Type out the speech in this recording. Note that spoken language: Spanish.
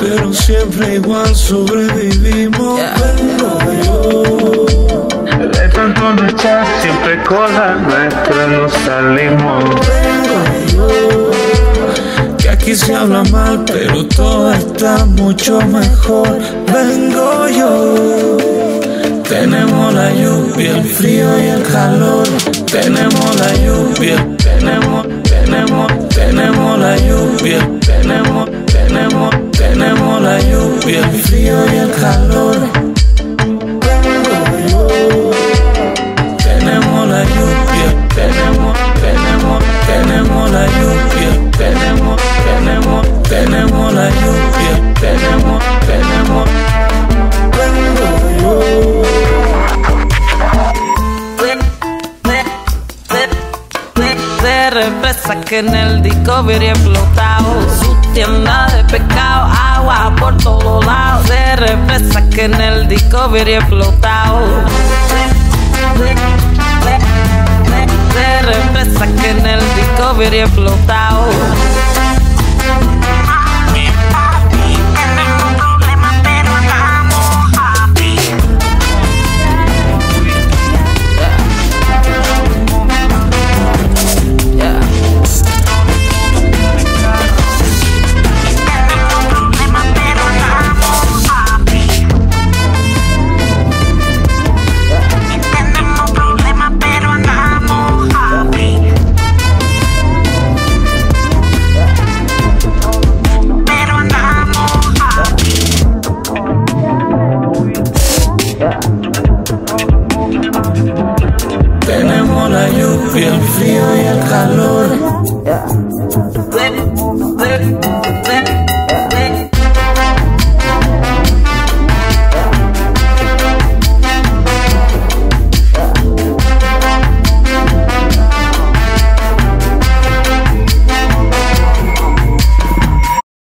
pero siempre igual sobrevivimos. Vengo yo. De tanto luchar, siempre con la nuestra nos salimos. Vengo yo. Que aquí se habla mal, pero todo está mucho mejor. Vengo yo. Tenemos la lluvia, el frío y el calor. Tenemos la lluvia, tenemos, tenemos, tenemos la lluvia. La lluvia, tenemos, tenemos. Que en el Discovery explotado. Su tienda de pescado, agua por todos lados. Se represa que en el Discovery explotado. Se represa que en el Discovery explotado lluvia, el frío y el calor.